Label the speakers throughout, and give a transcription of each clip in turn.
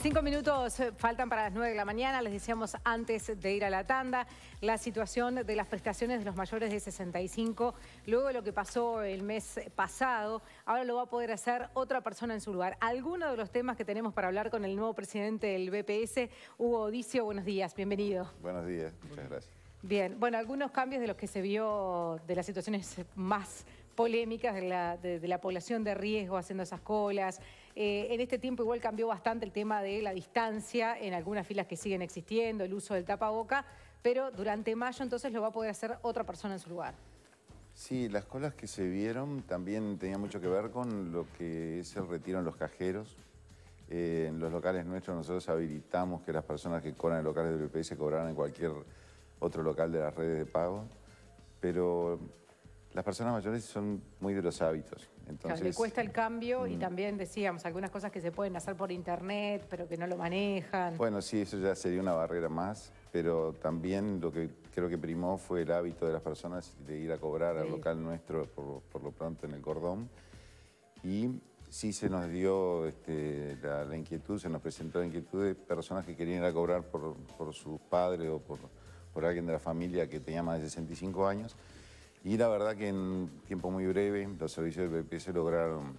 Speaker 1: Cinco minutos eh, faltan para las nueve de la mañana, les decíamos antes de ir a la tanda, la situación de las prestaciones de los mayores de 65, luego de lo que pasó el mes pasado, ahora lo va a poder hacer otra persona en su lugar. Algunos de los temas que tenemos para hablar con el nuevo presidente del BPS, Hugo Odicio, buenos días, bienvenido.
Speaker 2: Buenos días, muchas gracias.
Speaker 1: Bien, bueno, algunos cambios de los que se vio de las situaciones más polémicas de la, población de riesgo haciendo esas colas. Eh, en este tiempo igual cambió bastante el tema de la distancia en algunas filas que siguen existiendo, el uso del tapaboca, pero durante mayo entonces lo va a poder hacer otra persona en su lugar.
Speaker 2: Sí, las colas que se vieron también tenían mucho que ver con lo que es el retiro en los cajeros. Eh, en los locales nuestros nosotros habilitamos que las personas que cobran en locales del BPS cobraran en cualquier otro local de las redes de pago, pero las personas mayores son muy de los hábitos.
Speaker 1: Entonces, le cuesta el cambio y mm. también decíamos algunas cosas que se pueden hacer por internet, pero que no lo manejan.
Speaker 2: Bueno, sí, eso ya sería una barrera más, pero también lo que creo que primó fue el hábito de las personas de ir a cobrar al local nuestro por, lo pronto en el cordón. Y sí se nos dio este, la, inquietud, se nos presentó la inquietud de personas que querían ir a cobrar por, por sus padres o por, por alguien de la familia que tenía más de 65 años y la verdad que en tiempo muy breve los servicios del BPS lograron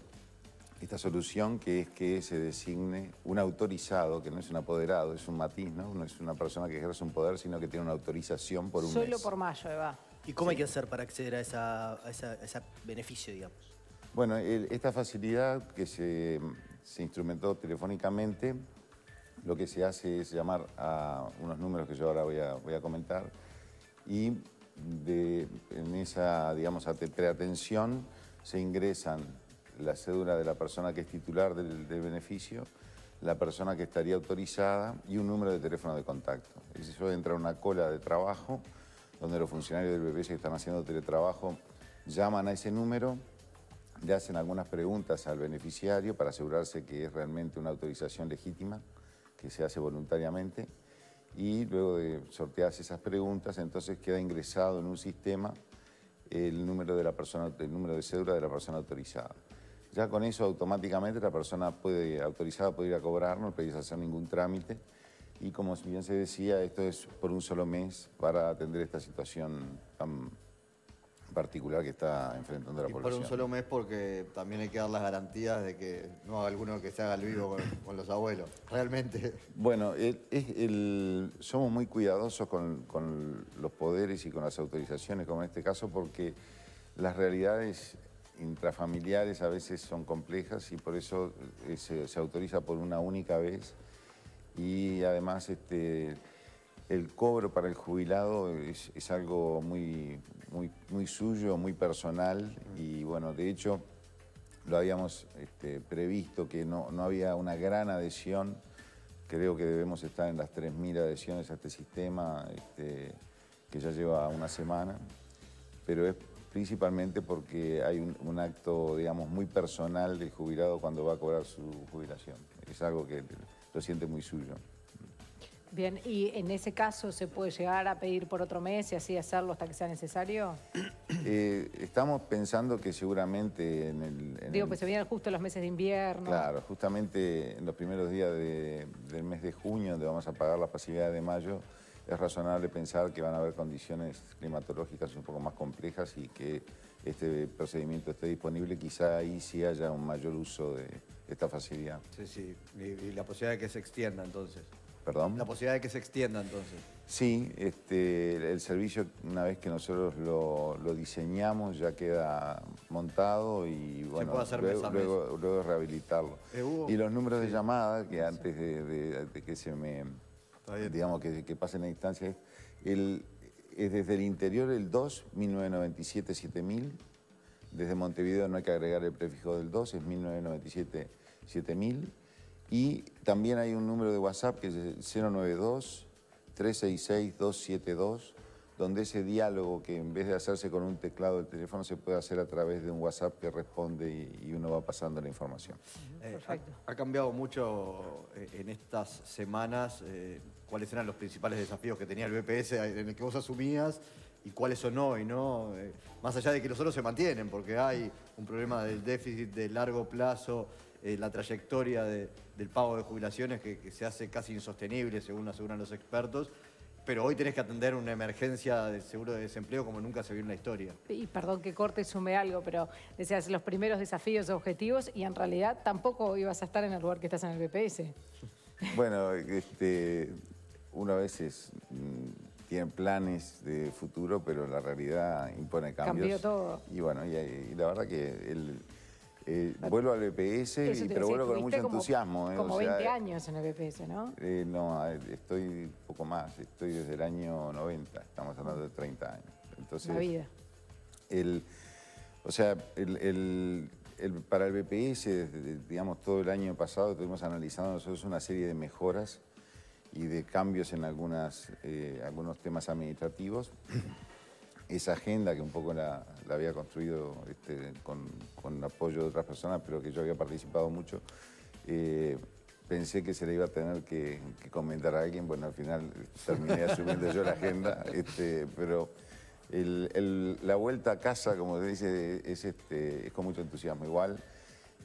Speaker 2: esta solución que es que se designe un autorizado, que no es un apoderado, es un matiz, ¿no? No es una persona que ejerce un poder, sino que tiene una autorización por un
Speaker 1: Solo por mayo, Eva.
Speaker 3: ¿Y cómo hay que hacer para acceder a, ese beneficio, digamos?
Speaker 2: Bueno, esta facilidad que se, instrumentó telefónicamente, lo que se hace es llamar a unos números que yo ahora voy a, voy a comentar y en esa, digamos, preatención se ingresan la cédula de la persona que es titular del, beneficio, la persona que estaría autorizada y un número de teléfono de contacto. Eso entra una cola de trabajo donde los funcionarios del BPS que están haciendo teletrabajo llaman a ese número, le hacen algunas preguntas al beneficiario para asegurarse que es realmente una autorización legítima, que se hace voluntariamente y luego de sortearse esas preguntas, entonces queda ingresado en un sistema el número de la persona, el número de cédula de la persona autorizada. Ya con eso automáticamente la persona puede, autorizada puede ir a cobrar, no puede hacer ningún trámite. Y como bien se decía, esto es por un solo mes para atender esta situación tan particular que está enfrentando la
Speaker 4: y
Speaker 2: población.
Speaker 4: por un solo mes porque también hay que dar las garantías de que no haga alguno que se haga el vivo con, los abuelos, realmente.
Speaker 2: Bueno, somos muy cuidadosos con, los poderes y con las autorizaciones, como en este caso, porque las realidades intrafamiliares a veces son complejas y por eso eh, se, se autoriza por una única vez y además este, el cobro para el jubilado es, algo muy, muy, muy, suyo, muy personal. Y bueno, de hecho lo habíamos este, previsto que no, no, había una gran adhesión, creo que debemos estar en las 3.000 adhesiones a este sistema este, que ya lleva una semana, pero es principalmente porque hay un, un acto, digamos, muy personal del jubilado cuando va a cobrar su jubilación, es algo que lo siente muy suyo.
Speaker 1: Bien, ¿y en ese caso se puede llegar a pedir por otro mes y así hacerlo hasta que sea necesario?
Speaker 2: Eh, estamos pensando que seguramente en el...
Speaker 1: Digo, pues se vienen justo los meses de invierno.
Speaker 2: Claro, justamente en los primeros días del mes de junio, donde vamos a pagar la facilidad de mayo, es razonable pensar que van a haber condiciones climatológicas un poco más complejas y que este procedimiento esté disponible, quizá ahí sí haya un mayor uso de esta facilidad.
Speaker 4: Sí, sí, y la posibilidad de que se extienda entonces.
Speaker 2: ¿Perdón?
Speaker 4: La posibilidad de que se extienda entonces.
Speaker 2: Sí, este, el servicio una vez que nosotros lo, diseñamos ya queda montado y bueno, luego, luego, rehabilitarlo. Eh, y los números de llamada, que antes de, que se me, digamos, que, que pase la instancia, el, es desde el interior el 2, 1997, 7000. Desde Montevideo no hay que agregar el prefijo del 2, es 1997, 7000. Y también hay un número de WhatsApp que es 092-366-272, donde ese diálogo que en vez de hacerse con un teclado del teléfono se puede hacer a través de un WhatsApp que responde y, uno va pasando la información.
Speaker 4: Eh, Perfecto. Ha, cambiado mucho eh, en estas semanas eh, cuáles eran los principales desafíos que tenía el BPS en el que vos asumías y cuáles son hoy, ¿no? más allá de que los otros se mantienen, porque hay un problema del déficit de largo plazo eh, la trayectoria de- del pago de jubilaciones que, que se hace casi insostenible, según aseguran los expertos. Pero hoy tenés que atender una emergencia de seguro de desempleo como nunca se vio en la historia.
Speaker 1: Y perdón que corte y sume algo, pero decías los primeros desafíos objetivos y en realidad tampoco ibas a estar en el lugar que estás en el BPS.
Speaker 2: Bueno, este, uno a veces mm, tiene planes de futuro, pero la realidad impone cambios.
Speaker 1: Cambió todo.
Speaker 2: Y bueno, y, y la verdad que el, eh, vuelvo al BPS,
Speaker 1: te
Speaker 2: y- pero vuelvo con mucho
Speaker 1: como-
Speaker 2: entusiasmo. eh,
Speaker 1: Como
Speaker 2: o sea,
Speaker 1: 20 años en el BPS, ¿no?
Speaker 2: eh, no, estoy poco más, estoy desde el año 90, estamos hablando de 30 años. Entonces,
Speaker 1: La vida.
Speaker 2: el, o sea, el, el- el- para el BPS, desde, digamos, todo el año pasado estuvimos analizando nosotros una serie de mejoras y de cambios en algunas, eh, algunos temas administrativos. Esa agenda que un poco la, había construido este, con, apoyo de otras personas, pero que yo había participado mucho, eh, pensé que se le iba a tener que, comentar a alguien. Bueno, al final terminé asumiendo yo la agenda, este, pero la vuelta a casa, como se dice, es, este, es con mucho entusiasmo igual.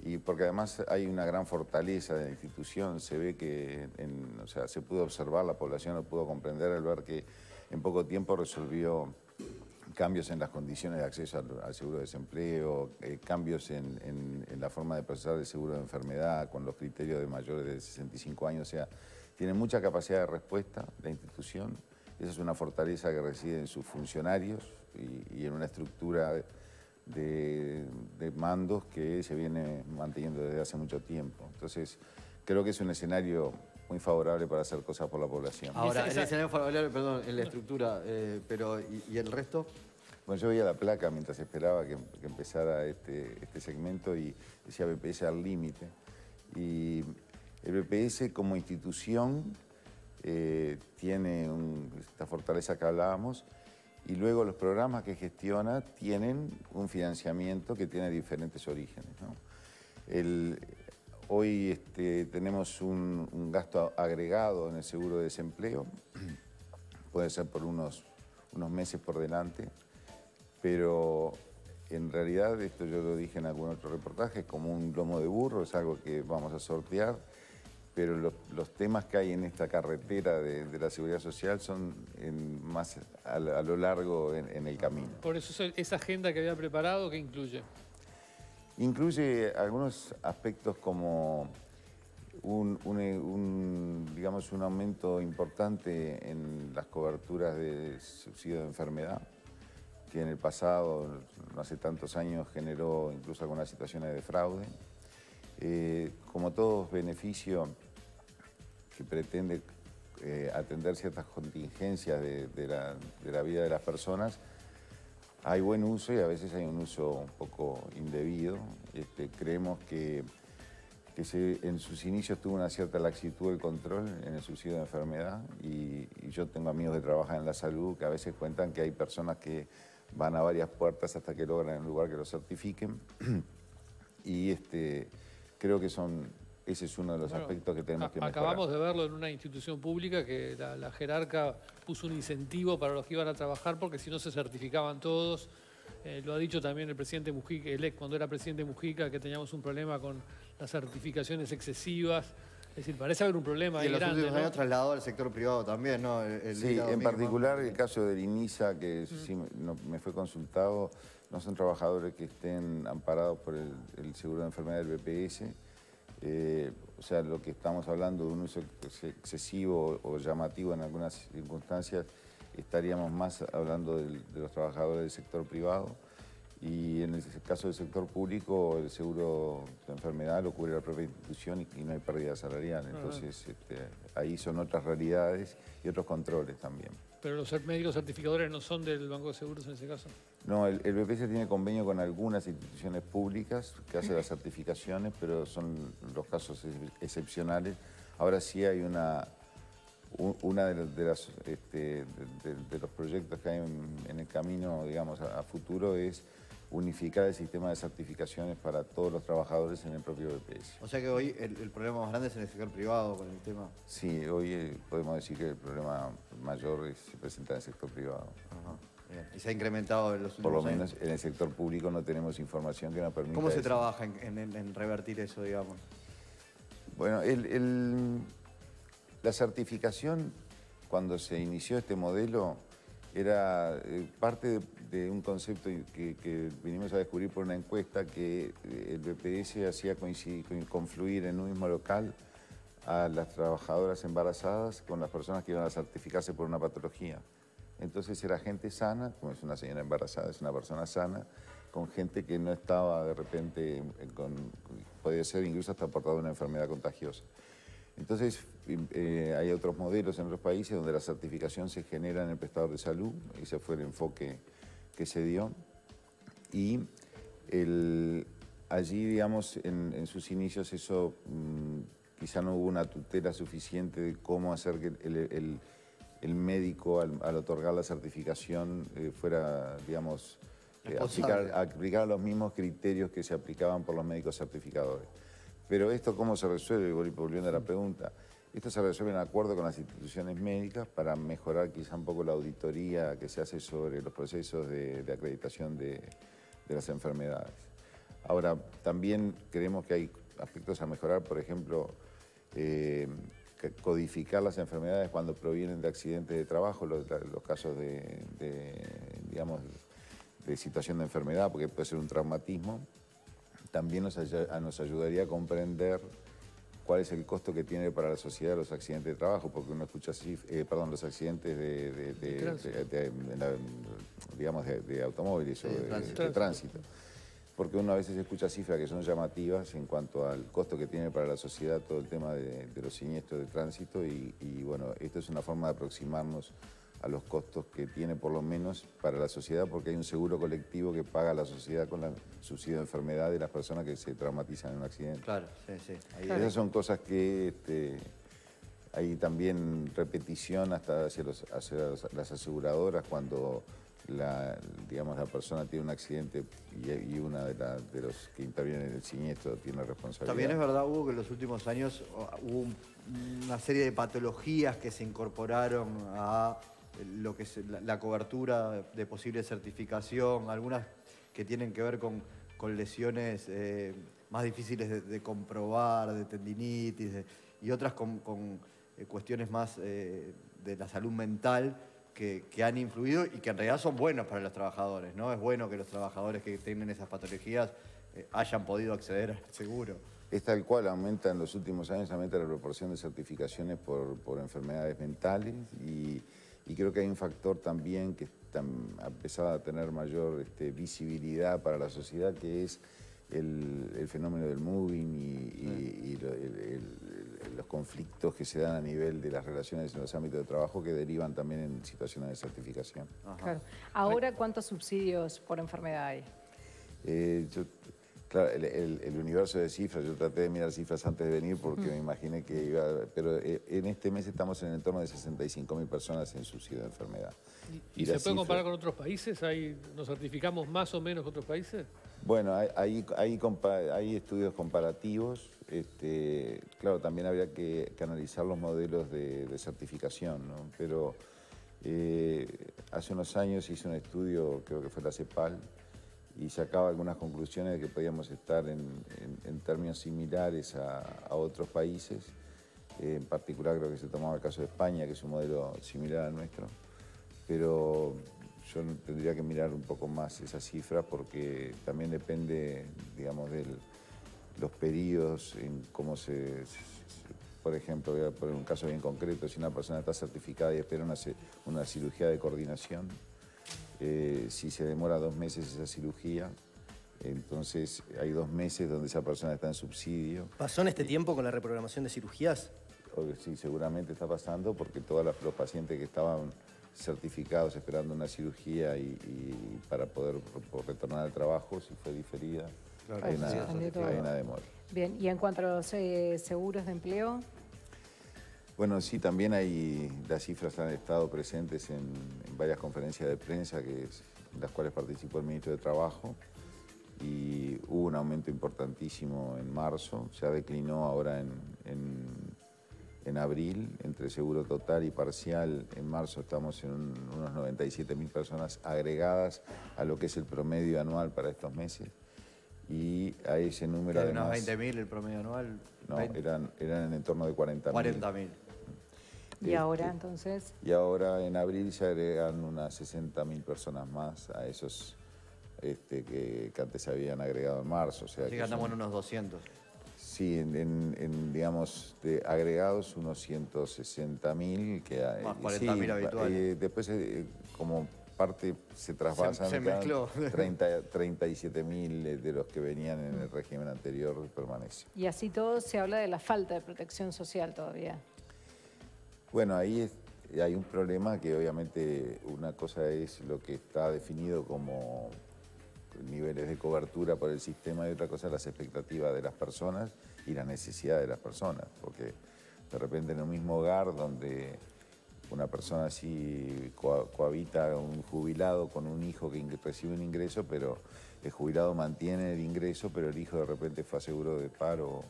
Speaker 2: Y porque además hay una gran fortaleza de la institución, se ve que, o sea, se pudo observar, la población lo pudo comprender al ver que en poco tiempo resolvió cambios en las condiciones de acceso al, seguro de desempleo, eh, cambios en, la forma de procesar el seguro de enfermedad con los criterios de mayores de 65 años. O sea, tiene mucha capacidad de respuesta la institución. Esa es una fortaleza que reside en sus funcionarios y, en una estructura de mandos que se viene manteniendo desde hace mucho tiempo. Entonces, creo que es un escenario muy favorable para hacer cosas por la población.
Speaker 4: Ahora,
Speaker 5: Esa-
Speaker 4: en
Speaker 5: esa-
Speaker 4: el escenario favorable, perdón, en la estructura, eh, pero ¿y, y el resto?
Speaker 2: Bueno, yo veía la placa mientras esperaba que, que empezara este, este segmento y decía BPS al límite. Y el BPS como institución eh, tiene un- esta fortaleza que hablábamos y luego los programas que gestiona tienen un financiamiento que tiene diferentes orígenes. ¿no? El- hoy este, tenemos un, gasto agregado en el seguro de desempleo, puede ser por unos, unos meses por delante, pero en realidad, esto yo lo dije en algún otro reportaje, es como un lomo de burro, es algo que vamos a sortear, pero los, temas que hay en esta carretera de, la seguridad social son más a, a lo largo en, en el camino.
Speaker 5: Por eso esa agenda que había preparado, ¿qué incluye?
Speaker 2: Incluye algunos aspectos como un, digamos, un aumento importante en las coberturas de subsidio de enfermedad, que en el pasado, no hace tantos años, generó incluso algunas situaciones de fraude. Eh, como todo beneficio que pretende eh, atender ciertas contingencias de la vida de las personas, hay buen uso y a veces hay un uso un poco indebido. Este, creemos que, que en sus inicios tuvo una cierta laxitud del control en el subsidio de enfermedad y, y yo tengo amigos que trabajan en la salud que a veces cuentan que hay personas que van a varias puertas hasta que logran un lugar que lo certifiquen y este, creo que son, ese es uno de los
Speaker 5: Bueno,
Speaker 2: aspectos que tenemos que mejorar.
Speaker 5: Acabamos de verlo en una institución pública que la, la jerarca puso un incentivo para los que iban a trabajar porque si no se certificaban todos. Eh, lo ha dicho también el presidente Mujica, el ex, cuando era presidente Mujica, que teníamos un problema con las certificaciones excesivas. Es decir, parece haber un problema
Speaker 4: Y
Speaker 5: ahí
Speaker 4: en los
Speaker 5: grande.
Speaker 4: últimos
Speaker 5: ¿no?
Speaker 4: años trasladado al sector privado también, ¿no? El- el
Speaker 2: Sí, en
Speaker 4: mismo.
Speaker 2: particular el caso del INISA, que sí me, no- me fue consultado, no son trabajadores que estén amparados por el, el seguro de enfermedad del BPS. Eh, o sea, lo que estamos hablando de un uso ex- excesivo o llamativo en algunas circunstancias, estaríamos más hablando del- de los trabajadores del sector privado. Y en el caso del sector público, el seguro de enfermedad lo cubre la propia institución y, y no hay pérdida salarial. Entonces, este, ahí son otras realidades y otros controles también.
Speaker 5: Pero los médicos certificadores no son del Banco de Seguros en ese caso.
Speaker 2: No, el, el BPS tiene convenio con algunas instituciones públicas que hacen las certificaciones, pero son los casos ex- excepcionales. Ahora sí hay una, una de, de las, este, de, de- de los proyectos que hay en, en el camino, digamos, a, a futuro es unificar el sistema de certificaciones para todos los trabajadores en el propio BPS.
Speaker 4: O sea que hoy el, el problema más grande es en el sector privado con el tema.
Speaker 2: Sí, hoy eh, podemos decir que el problema mayor es- se presenta en el sector privado.
Speaker 4: Ajá. Bien, Y se ha incrementado en los
Speaker 2: Por lo
Speaker 4: últimos años.
Speaker 2: menos en el sector público no tenemos información que nos permita
Speaker 4: ¿Cómo se trabaja en, en- en revertir eso, digamos?
Speaker 2: Bueno, el- el- la certificación, cuando se inició este modelo, era eh, parte de, de un concepto que, que vinimos a descubrir por una encuesta que eh, el BPS hacía coincidir, co- confluir en un mismo local a las trabajadoras embarazadas con las personas que iban a certificarse por una patología. Entonces era gente sana, como es una señora embarazada, es una persona sana, con gente que no estaba de repente, eh, con, podía ser incluso hasta portador de una enfermedad contagiosa. Entonces eh, hay otros modelos en otros países donde la certificación se genera en el prestador de salud, ese fue el enfoque que se dio. Y el- allí, digamos, en, en sus inicios eso mm, quizá no hubo una tutela suficiente de cómo hacer que el, el- el médico al, al otorgar la certificación eh, fuera, digamos, eh, aplicar, aplicar los mismos criterios que se aplicaban por los médicos certificadores. Pero esto, ¿cómo se resuelve? Vol- Volviendo a la pregunta. Esto se resuelve en acuerdo con las instituciones médicas para mejorar quizá un poco la auditoría que se hace sobre los procesos de, de acreditación de, las enfermedades. Ahora, también creemos que hay aspectos a mejorar, por ejemplo, eh, codificar las enfermedades cuando provienen de accidentes de trabajo, los, casos de, de, de situación de enfermedad, porque puede ser un traumatismo, también nos ayudaría a comprender cuál es el costo que tiene para la sociedad los accidentes de trabajo, porque uno escucha eh, perdón, los accidentes de, de- de- digamos, automóviles o
Speaker 4: de tránsito.
Speaker 2: Porque uno a veces escucha cifras que son llamativas en cuanto al costo que tiene para la sociedad todo el tema de, de los siniestros de tránsito y, y, bueno, esto es una forma de aproximarnos a los costos que tiene por lo menos para la sociedad porque hay un seguro colectivo que paga la sociedad con el subsidio de enfermedad de las personas que se traumatizan en un accidente.
Speaker 4: Claro, sí, sí. Ahí-
Speaker 2: Esas son cosas que este, hay también repetición hasta hacia, los- hacia las, aseguradoras cuando la, digamos, la persona tiene un accidente y, y una de, la- de los que intervienen en el siniestro tiene responsabilidad.
Speaker 4: También es verdad, Hugo, que en los últimos años hubo un- una serie de patologías que se incorporaron a lo que la, cobertura de posible certificación, algunas que tienen que ver con, con lesiones eh, más difíciles de, comprobar, de tendinitis, y otras con, eh, cuestiones más eh, de la salud mental que, que han influido y que en realidad son buenos para los trabajadores, ¿no? Es bueno que los trabajadores que tienen esas patologías hayan podido acceder al seguro.
Speaker 2: Es tal cual, aumenta en los últimos años, aumenta la proporción de certificaciones por, por enfermedades mentales y, y creo que hay un factor también que ha empezado a tener mayor este, visibilidad para la sociedad, que es el, el fenómeno del moving y, y- y lo- el- el- el- los conflictos que se dan a nivel de las relaciones en los ámbitos de trabajo que derivan también en situaciones de certificación.
Speaker 1: Claro. Ahora, ¿cuántos subsidios por enfermedad hay?
Speaker 2: Eh, yo- claro, el, el- el universo de cifras, yo traté de mirar cifras antes de venir porque me imaginé que iba, pero eh, en este mes estamos en el entorno de 65 mil personas en subsidio de enfermedad.
Speaker 5: ¿Y,
Speaker 2: Y
Speaker 5: se puede
Speaker 2: cifra-
Speaker 5: comparar con otros países? ¿Hay, ¿Nos certificamos más o menos que otros países?
Speaker 2: Bueno, hay, hay, hay compa- hay estudios comparativos. este, claro, también habría que, que analizar los modelos de, de certificación, ¿no? Pero eh, hace unos años hice un estudio, creo que fue la CEPAL, y sacaba algunas conclusiones de que podíamos estar en, en- en términos similares a, a otros países. Eh, en particular creo que se tomaba el caso de España, que es un modelo similar al nuestro. Pero yo tendría que mirar un poco más esas cifras porque también depende, digamos, de los periodos, en cómo se, se- Por ejemplo, voy a poner un caso bien concreto, si una persona está certificada y espera una, una cirugía de coordinación, eh, si se demora dos meses esa cirugía, entonces hay dos meses donde esa persona está en subsidio.
Speaker 3: ¿Pasó en este tiempo con la reprogramación de cirugías?
Speaker 2: O- Sí, seguramente está pasando porque todos los los pacientes que estaban certificados esperando una cirugía y, y para poder re- retornar al trabajo, si fue diferida,
Speaker 4: Claro,
Speaker 2: hay,
Speaker 1: sí,
Speaker 2: una,
Speaker 1: sí, sí.
Speaker 2: hay una demora.
Speaker 1: Bien, y en cuanto a los eh, seguros de empleo,
Speaker 2: Bueno, sí, también hay, las cifras han estado presentes en, en varias conferencias de prensa que es- en las cuales participó el ministro de Trabajo y hubo un aumento importantísimo en marzo, ya declinó ahora en, en- en abril, entre seguro total y parcial, en marzo estamos en unos 97 mil personas agregadas a lo que es el promedio anual para estos meses. Y a ese número
Speaker 4: ¿Era unos
Speaker 2: además...
Speaker 4: 20.000 el promedio anual?
Speaker 2: No,
Speaker 4: 20.
Speaker 2: eran, eran en torno de 40 mil.
Speaker 4: 40.000.
Speaker 1: Y
Speaker 2: Este,
Speaker 1: ahora entonces,
Speaker 2: Y ahora en abril se agregan unas 60 mil personas más a esos este, que, que antes se habían agregado en marzo. O sea
Speaker 4: Así
Speaker 2: que
Speaker 4: andamos
Speaker 2: son-
Speaker 4: en unos 200.
Speaker 2: Sí, en, en- en, digamos, de agregados unos 160 mil. que hay-
Speaker 4: Más
Speaker 2: sí,
Speaker 4: 40.000
Speaker 2: va-
Speaker 4: habituales.
Speaker 2: eh, después, eh, como parte se traspasan,
Speaker 4: se
Speaker 2: quedan
Speaker 4: mezcló.
Speaker 2: 30 37 mil de los que venían en el régimen anterior permanece.
Speaker 1: y así todo se habla de la falta de protección social todavía.
Speaker 2: Bueno, ahí hay un problema que obviamente una cosa es lo que está definido como niveles de cobertura por el sistema y otra cosa las expectativas de las personas y la necesidad de las personas, porque de repente en un mismo hogar donde una persona así coha- cohabita un jubilado con un hijo que recibe un ingreso, pero el jubilado mantiene el ingreso, pero el hijo de repente fue a de paro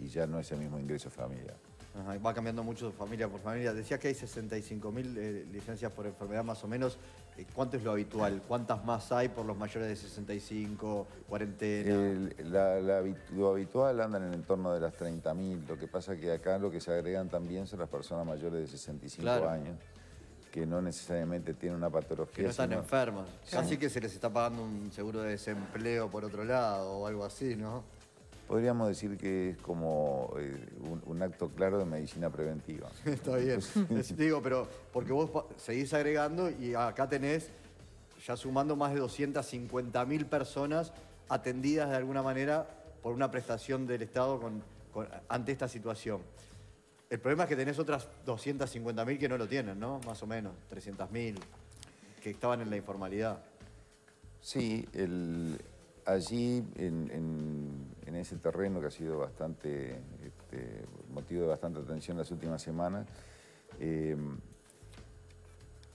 Speaker 2: y ya no es el mismo ingreso familiar.
Speaker 4: Ajá, va cambiando mucho familia por familia. Decía que hay 65.000 eh, licencias por enfermedad más o menos. Eh, ¿Cuánto es lo habitual? ¿Cuántas más hay por los mayores de 65, cuarentena?
Speaker 2: El- la- la lo habitual andan en el entorno de las 30.000. Lo que pasa que acá lo que se agregan también son las personas mayores de 65
Speaker 4: Claro.
Speaker 2: años, que no necesariamente tienen una patología.
Speaker 4: que no están
Speaker 2: sino-
Speaker 4: enfermos. Casi que se les está pagando un seguro de desempleo por otro lado o algo así, ¿no?
Speaker 2: Podríamos decir que es como eh, un, un acto claro de medicina preventiva.
Speaker 4: Está bien. Digo, pero porque vos seguís agregando y acá tenés ya sumando más de 250.000 personas atendidas de alguna manera por una prestación del Estado con- con- ante esta situación. El problema es que tenés otras 250.000 que no lo tienen, ¿no? Más o menos, 300.000, que estaban en la informalidad.
Speaker 2: Sí, el- allí en, en- en ese terreno que ha sido bastante este, motivo de bastante atención las últimas semanas, eh,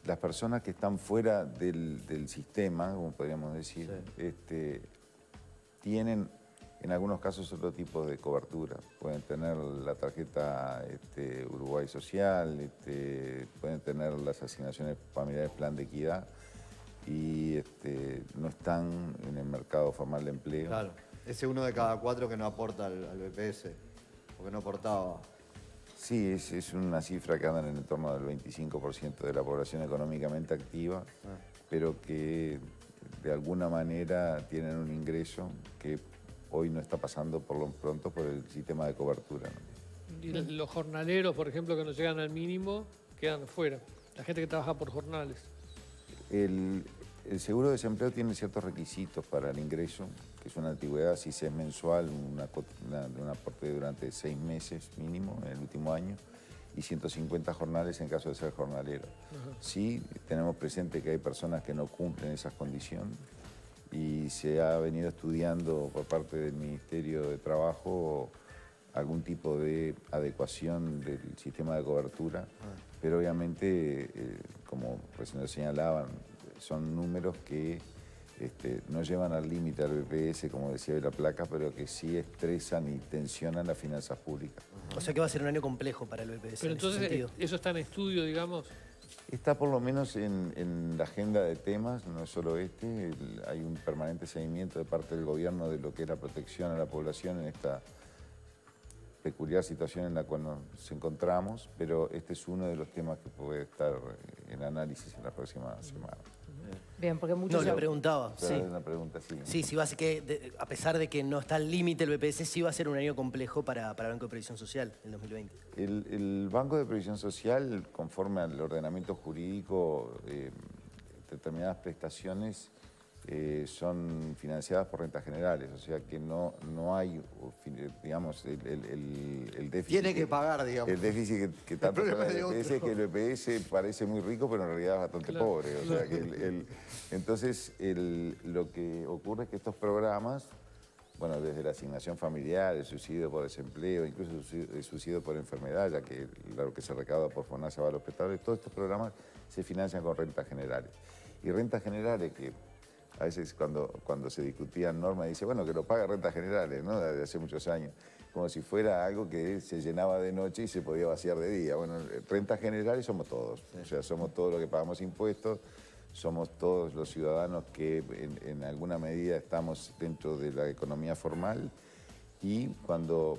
Speaker 2: las personas que están fuera del, del sistema, como podríamos decir, este, tienen en algunos casos otro tipo de cobertura. Pueden tener la tarjeta este, Uruguay Social, este, pueden tener las asignaciones familiares Plan de Equidad y no están en el mercado formal de empleo.
Speaker 4: Claro. Ese uno de cada cuatro que no aporta al, al BPS, porque no aportaba.
Speaker 2: Sí, es, es una cifra que andan en el torno del 25% de la población económicamente activa, pero que de alguna manera tienen un ingreso que hoy no está pasando por lo pronto por el sistema de cobertura. ¿no?
Speaker 5: Y los jornaleros, por ejemplo, que no llegan al mínimo, quedan fuera. La gente que trabaja por jornales.
Speaker 2: El, el seguro de desempleo tiene ciertos requisitos para el ingreso, que es una antigüedad, si se es mensual, una, cot- una- un aporte durante seis meses mínimo en el último año, y 150 jornales en caso de ser jornalero. Sí, tenemos presente que hay personas que no cumplen esas condiciones y se ha venido estudiando por parte del Ministerio de Trabajo algún tipo de adecuación del sistema de cobertura, pero obviamente, eh, como recién lo señalaban, son números que este, no llevan al límite al BPS, como decía de la placa, pero que sí estresan y tensionan las finanzas públicas.
Speaker 6: O sea que va a ser un año complejo para el BPS.
Speaker 5: Pero
Speaker 6: en ese
Speaker 5: entonces,
Speaker 6: sentido.
Speaker 5: eh, eso está en estudio, digamos.
Speaker 2: Está por lo menos en, en la agenda de temas, no es solo este, el- hay un permanente seguimiento de parte del gobierno de lo que es la protección a la población en esta peculiar situación en la cual nos encontramos, pero este es uno de los temas que puede estar en análisis en la próxima semana.
Speaker 1: Bien, porque
Speaker 6: No,
Speaker 1: muchos...
Speaker 6: le preguntaba,
Speaker 2: Pero
Speaker 6: sí.
Speaker 2: una pregunta así.
Speaker 6: Sí, sí va a ser que, de- a pesar de que no está al límite el BPS, sí va a ser un año complejo para, para el Banco de Previsión Social el 2020.
Speaker 2: El, el Banco de Previsión Social, conforme al ordenamiento jurídico, eh, determinadas prestaciones eh, son financiadas por rentas generales, o sea que no, no hay, fin- digamos, el, el- el- el déficit.
Speaker 4: Tiene que pagar, digamos.
Speaker 2: El déficit que, que tanto el
Speaker 4: de
Speaker 2: EPS es que el EPS parece muy rico, pero en realidad es bastante
Speaker 5: Claro,
Speaker 2: pobre. O sea que el- el- entonces, el- lo que ocurre es que estos programas, bueno, desde la asignación familiar, el subsidio por desempleo, incluso el subsidio- por enfermedad, ya que lo que se recauda por FONASA va a los prestadores, todos estos programas se financian con rentas generales. Y rentas generales que a veces cuando, cuando se discutían normas, dice, bueno, que lo paga rentas generales, ¿no? Desde hace muchos años. Como si fuera algo que se llenaba de noche y se podía vaciar de día. Bueno, rentas generales somos todos. O sea, somos todos los que pagamos impuestos, somos todos los ciudadanos que en, en alguna medida estamos dentro de la economía formal y cuando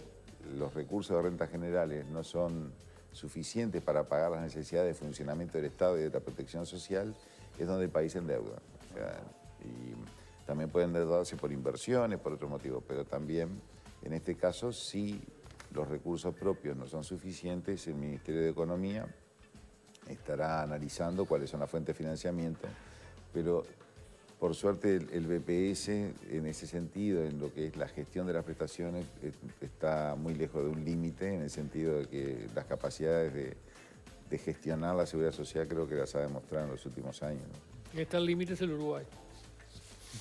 Speaker 2: los recursos de rentas generales no son suficientes para pagar las necesidades de funcionamiento del Estado y de la protección social, es donde el país endeuda. O sea, y también pueden endeudarse por inversiones, por otros motivos, pero también, en este caso, si los recursos propios no son suficientes, el Ministerio de Economía estará analizando cuáles son las fuentes de financiamiento, pero por suerte el, BPS en ese sentido, en lo que es la gestión de las prestaciones, está muy lejos de un límite en el sentido de que las capacidades de, gestionar la seguridad social creo que las ha demostrado en los últimos años.
Speaker 5: Está el límite es el Uruguay.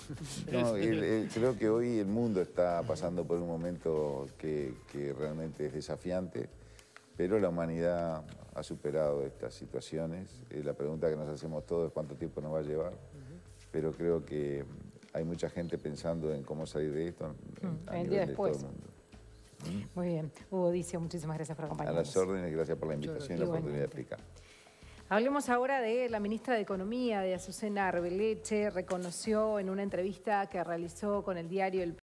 Speaker 2: No, creo que hoy el mundo está pasando por un momento que, realmente es desafiante, pero la humanidad ha superado estas situaciones. Eh, la pregunta que nos hacemos todos es cuánto tiempo nos va a llevar, pero creo que hay mucha gente pensando en cómo salir de esto
Speaker 1: mm, a nivel de todo el mundo. ¿Mm? Muy bien. Hugo Dicio, muchísimas gracias por acompañarnos.
Speaker 2: A las órdenes, gracias por la invitación y la oportunidad de explicar.
Speaker 1: Hablemos ahora de la ministra de Economía, de Azucena Arbeleche, reconoció en una entrevista que realizó con el diario El